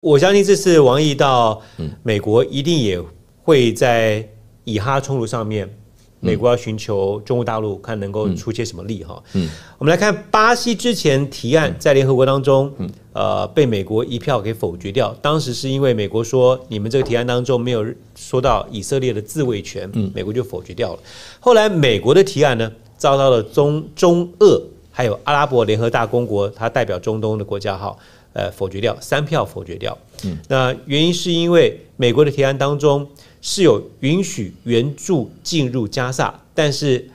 我相信这次王毅到美国，一定也会在以哈冲突上面，美国要寻求中国大陆看能够出些什么力哈。嗯，我们来看巴西之前提案在联合国当中，呃，被美国一票给否决掉。当时是因为美国说你们这个提案当中没有说到以色列的自卫权，美国就否决掉了。后来美国的提案呢，遭到了中中俄还有阿拉伯联合大公国，它代表中东的国家哈。呃，否决掉三票否决掉。嗯，那原因是因为美国的提案当中是有允许援助进入加萨，但是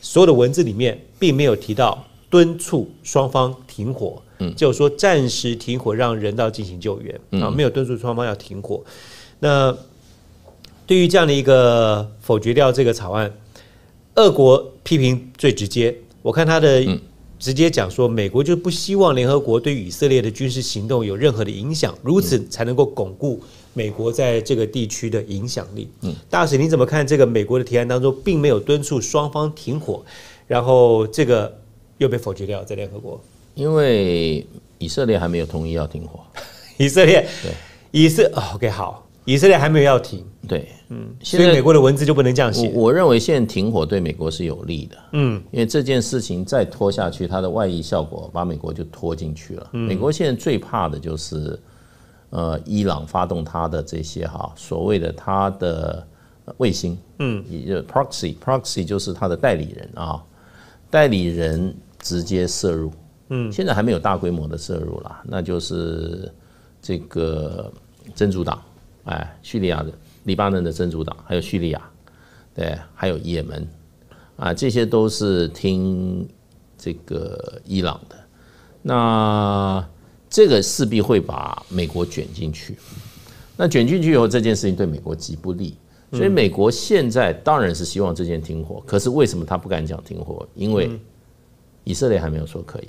所有的文字里面并没有提到敦促双方停火，嗯，就说暂时停火，让人道进行救援啊，没有敦促双方要停火。那对于这样的一个否决掉这个草案，俄国批评最直接，我看他的。直接讲说，美国就不希望联合国对以色列的军事行动有任何的影响，如此才能够巩固美国在这个地区的影响力。嗯，大使，你怎么看这个美国的提案当中并没有敦促双方停火，然后这个又被否决掉在联合国？因为以色列还没有同意要停火。以色列，对，以色，OK，好，以色列还没有要停。对。嗯，所以美国的文字就不能这样写。我认为现在停火对美国是有利的。嗯，因为这件事情再拖下去，它的外溢效果把美国就拖进去了。美国现在最怕的就是，呃，伊朗发动它的这些哈所谓的它的卫星，嗯，也就 proxy，proxy 就是它的代理人啊，代理人直接摄入。嗯，现在还没有大规模的摄入啦，那就是这个真主党，哎，叙利亚的。黎巴嫩的真主党，还有叙利亚，对，还有也门，啊，这些都是听这个伊朗的。那这个势必会把美国卷进去。那卷进去以后，这件事情对美国极不利。所以美国现在当然是希望这件停火，可是为什么他不敢讲停火？因为以色列还没有说可以。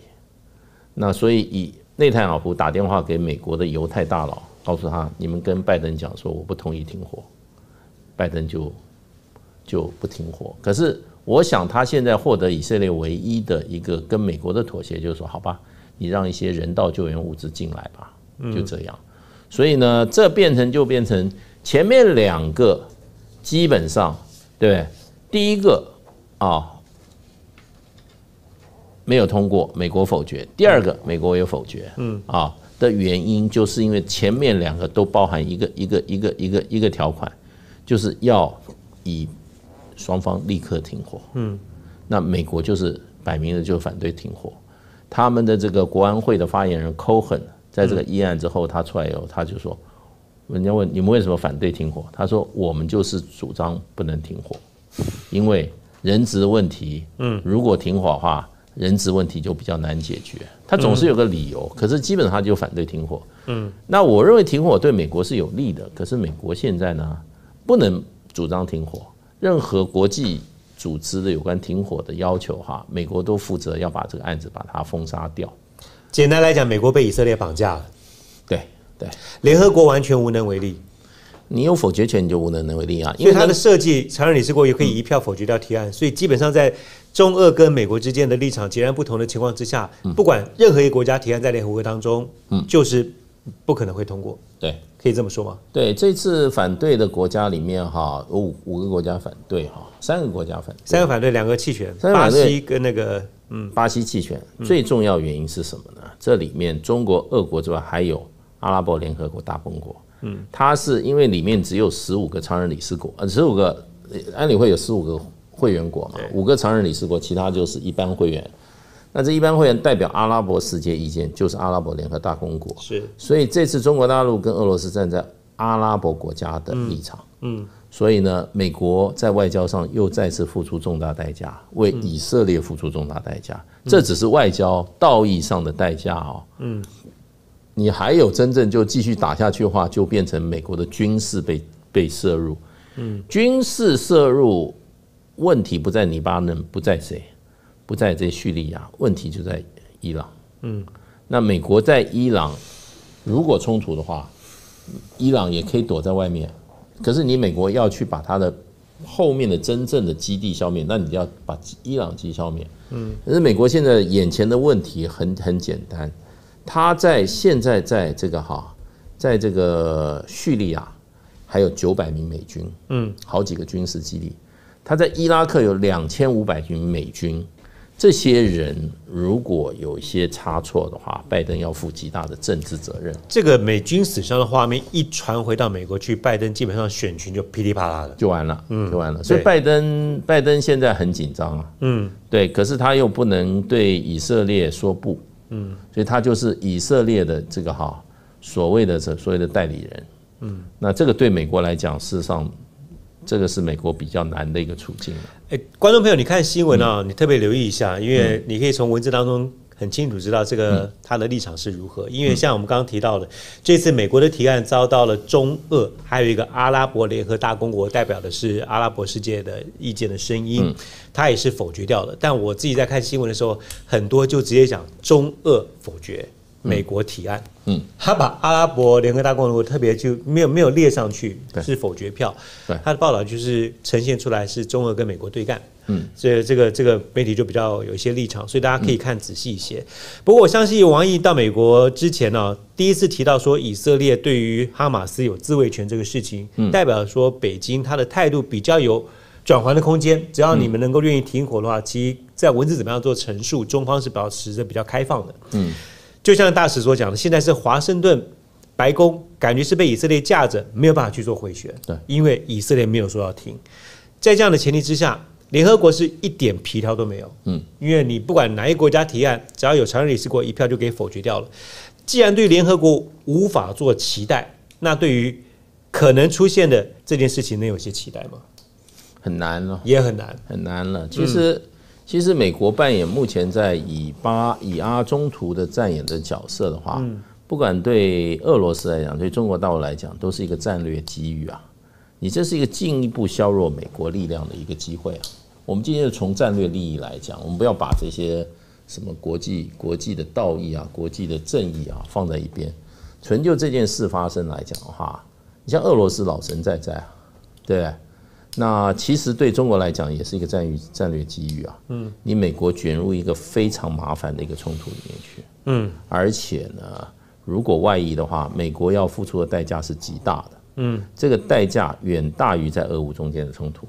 那所以以内塔尼亚胡打电话给美国的犹太大佬。告诉他，你们跟拜登讲说，我不同意停火，拜登就就不停火。可是我想，他现在获得以色列唯一的一个跟美国的妥协，就是说，好吧，你让一些人道救援物资进来吧，就这样。所以呢，这变成就变成前面两个基本上，对？第一个啊没有通过，美国否决；第二个，美国也否决。嗯啊。的原因就是因为前面两个都包含一个一个一个一个一个条款，就是要以双方立刻停火。嗯，那美国就是摆明了就反对停火。他们的这个国安会的发言人 Cohen 在这个议案之后，他出来以后，他就说：“人家问你们为什么反对停火？”他说：“我们就是主张不能停火，因为人质的问题。嗯，如果停火的话。”人质问题就比较难解决，他总是有个理由，可是基本上他就反对停火。嗯，那我认为停火对美国是有利的，可是美国现在呢不能主张停火，任何国际组织的有关停火的要求哈，美国都负责要把这个案子把它封杀掉。简单来讲，美国被以色列绑架了。对对，联合国完全无能为力。你有否决权，你就无能为力啊。因为它的设计，常任理事国也可以一票否决掉提案，所以基本上在。中俄跟美国之间的立场截然不同的情况之下，不管任何一个国家提案在联合国当中，嗯，就是不可能会通过。对，可以这么说吗？对，这次反对的国家里面哈，有五五个国家反对哈，三个国家反，三个反对，两个弃权，巴西跟那个嗯，巴西弃权。最重要原因是什么呢？这里面中国、俄国之外，还有阿拉伯联合国大公国。嗯，它是因为里面只有十五个常任理事国，呃，十五个安理会有十五个。会员国嘛，五个常任理事国，其他就是一般会员。那这一般会员代表阿拉伯世界意见，就是阿拉伯联合大公国。是，所以这次中国大陆跟俄罗斯站在阿拉伯国家的立场。嗯，所以呢，美国在外交上又再次付出重大代价，为以色列付出重大代价。这只是外交道义上的代价哦。嗯，你还有真正就继续打下去的话，就变成美国的军事被被摄入。嗯，军事摄入。问题不在黎巴嫩，不在谁，不在这叙利亚，问题就在伊朗。嗯，那美国在伊朗如果冲突的话，伊朗也可以躲在外面。可是你美国要去把它的后面的真正的基地消灭，那你要把伊朗基消灭。嗯，可是美国现在眼前的问题很很简单，他在现在在这个哈在这个叙利亚还有九百名美军，嗯，好几个军事基地。他在伊拉克有两千五百名美军。这些人如果有一些差错的话，拜登要负极大的政治责任。这个美军死伤的画面一传回到美国去，拜登基本上选群就噼里啪啦的就完了，嗯，就完了。所以拜登拜登现在很紧张啊，嗯，对，可是他又不能对以色列说不，嗯，所以他就是以色列的这个哈所谓的这所谓的代理人，嗯，那这个对美国来讲，事实上。这个是美国比较难的一个处境哎，观众朋友，你看新闻啊，你特别留意一下，因为你可以从文字当中很清楚知道这个他的立场是如何。因为像我们刚刚提到的，这次美国的提案遭到了中俄还有一个阿拉伯联合大公国代表的是阿拉伯世界的意见的声音，他也是否决掉了。但我自己在看新闻的时候，很多就直接讲中俄否决。美国提案，嗯，他把阿拉伯联合大公国特别就没有没有列上去，是否决票。对，他的报道就是呈现出来是中俄跟美国对干，嗯，所以这个这个媒体就比较有一些立场，所以大家可以看仔细一些。不过我相信王毅到美国之前呢，第一次提到说以色列对于哈马斯有自卫权这个事情，嗯代表说北京他的态度比较有转圜的空间。只要你们能够愿意停火的话，其实在文字怎么样做陈述，中方是保持着比较开放的，嗯。就像大使所讲的，现在是华盛顿白宫感觉是被以色列架着，没有办法去做回旋。对，因为以色列没有说要停。在这样的前提之下，联合国是一点皮条都没有。嗯，因为你不管哪一个国家提案，只要有常任理事国一票就给否决掉了。既然对联合国无法做期待，那对于可能出现的这件事情，能有些期待吗？很难了，也很难，很难了。其实。其实美国扮演目前在以巴以阿中途的扮演的角色的话，不管对俄罗斯来讲，对中国大陆来讲，都是一个战略机遇啊！你这是一个进一步削弱美国力量的一个机会啊！我们今天从战略利益来讲，我们不要把这些什么国际国际的道义啊、国际的正义啊放在一边，纯就这件事发生来讲的话，你像俄罗斯老神在在啊，对不对？那其实对中国来讲也是一个战略战略机遇啊。嗯，你美国卷入一个非常麻烦的一个冲突里面去。嗯，而且呢，如果外移的话，美国要付出的代价是极大的。嗯，这个代价远大于在俄乌中间的冲突。